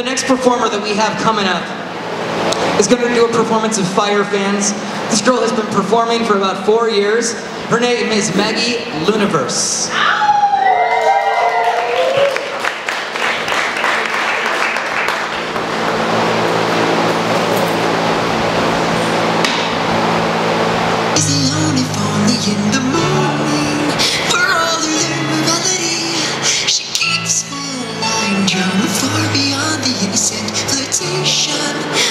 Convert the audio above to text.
the next performer that we have coming up is going to do a performance of Fire fans. This girl has been performing for about four years. Her name is Maggie Luniverse. in the beyond flirtation